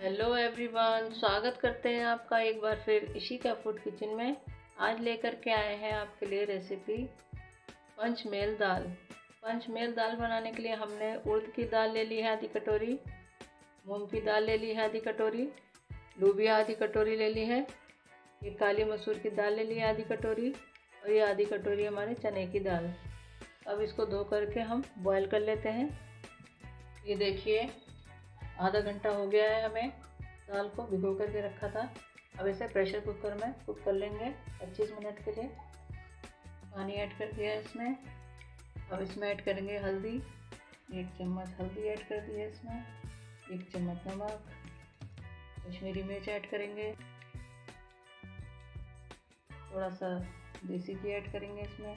Hello everyone स्वागत करते हैं आपका एक बार फिर इसी का फ़ूड किचन में। आज लेकर के आए हैं आपके लिए रेसिपी पंचमेल दाल। पंचमेल दाल बनाने के लिए हमने उड़द की दाल ले ली है आधी कटोरी, मूंग की दाल ले ली है आधी कटोरी लूबिया आधी कटोरी ले ली है, ये काली मसूर की दाल ले ली है आधी कटोरी और ये आधी कटोरी हमारे चने की दाल। अब इसको धो करके हम बॉईल कर लेते हैं। ये देखिए आधा घंटा हो गया है हमें दाल को भिगो करके रखा था। अब इसे प्रेशर कुकर में कुक कर लेंगे 25 मिनट के लिए। पानी ऐड कर दिया इसमें। अब इसमें ऐड करेंगे हल्दी। एक चम्मच हल्दी ऐड कर दी है इसमें। एक चम्मच नमक। कश्मीरी मिर्च ऐड करेंगे। थोड़ा सा देसी घी ऐड करेंगे इसमें।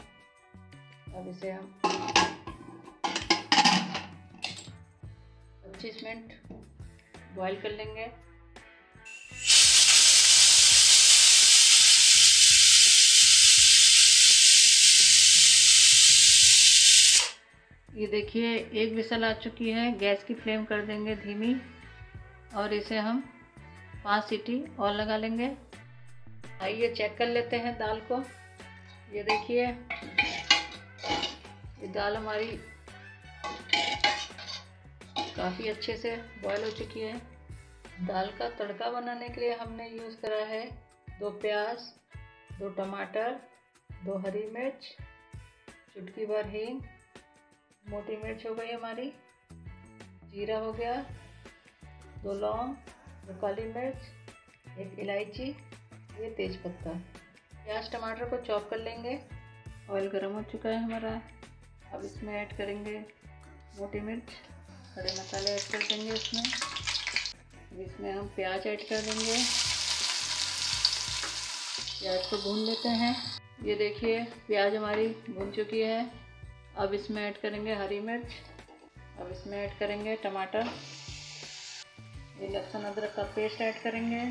अब इसे हम पच्चीस मिनट बॉईल कर लेंगे। ये देखिए, एक विसल आ चुकी है, गैस की फ्लेम कर देंगे धीमी, और इसे हम पाँच सीटी और लगा लेंगे। आइए चेक कर लेते हैं दाल को। ये देखिए, ये दाल हमारी काफ़ी अच्छे से बॉयल हो चुकी है। दाल का तड़का बनाने के लिए हमने यूज़ करा है दो प्याज, दो टमाटर, दो हरी मिर्च, चुटकी भर हींग, मोटी मिर्च हो गई हमारी, जीरा हो गया, दो लौंग, दो काली मिर्च, एक इलायची, ये तेज पत्ता। प्याज, टमाटर को चॉप कर लेंगे। ऑयल गर्म हो चुका है हमारा। अब इसमें ऐड करेंगे मोटी मिर्च। खड़े मसाले ऐड कर देंगे इसमें इसमें हम प्याज ऐड कर देंगे। प्याज को भून लेते हैं। ये देखिए, प्याज हमारी भून चुकी है। अब इसमें ऐड करेंगे हरी मिर्च। अब इसमें ऐड करेंगे टमाटर। ये लहसुन अदरक का पेस्ट ऐड करेंगे।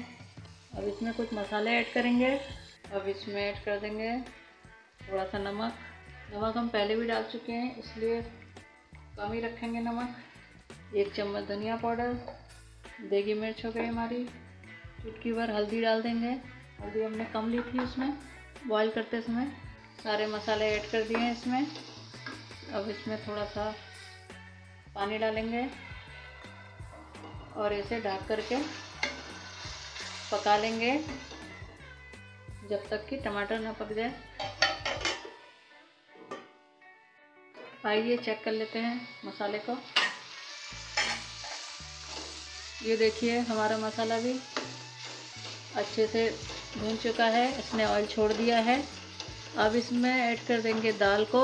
अब इसमें कुछ मसाले ऐड करेंगे। अब इसमें ऐड कर देंगे थोड़ा सा नमक। नमक हम पहले भी डाल चुके हैं, इसलिए कम ही रखेंगे नमक। एक चम्मच धनिया पाउडर, देगी मिर्च हो गई हमारी। चुटकी भर हल्दी डाल देंगे। हल्दी हमने कम ली थी उसमें बॉईल करते समय। सारे मसाले ऐड कर दिए हैं इसमें। अब इसमें थोड़ा सा पानी डालेंगे। और इसे ढक करके पका लेंगे। जब तक कि टमाटर ना पक जाए। आइए चेक कर लेते हैं मसाले को। ये देखिए, हमारा मसाला भी अच्छे से भून चुका है। इसने ऑयल छोड़ दिया है। अब इसमें ऐड कर देंगे दाल को।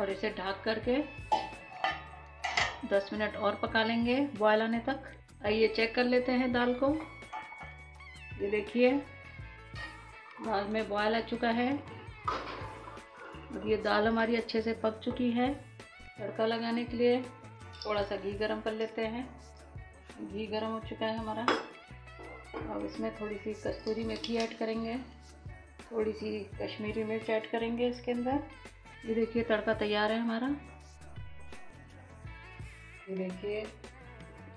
और इसे ढक करके 10 मिनट और पका लेंगे बॉयल आने तक। आइए चेक कर लेते हैं दाल को। ये देखिए, दाल में बॉयल आ चुका है। अब ये दाल हमारी अच्छे से पक चुकी है। तड़का लगाने के लिए थोड़ा सा घी गरम कर लेते हैं। घी गरम हो चुका है हमारा। अब इसमें थोड़ी सी कस्तूरी मेथी ऐड करेंगे। थोड़ी सी कश्मीरी मिर्च ऐड करेंगे इसके अंदर। ये देखिए, तड़का तैयार है हमारा। ये देखिए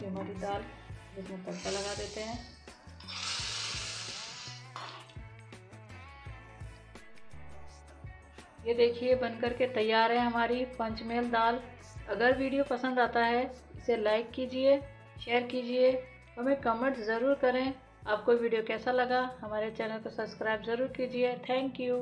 हमारी दाल। इसमें तड़का लगा देते हैं। ये देखिए, बनकर के तैयार है हमारी पंचमेल दाल। अगर वीडियो पसंद आता है, इसे लाइक कीजिए शेयर कीजिए। हमें कमेंट ज़रूर करें। आपको वीडियो कैसा लगा, हमारे चैनल को सब्सक्राइब ज़रूर कीजिए। Thank you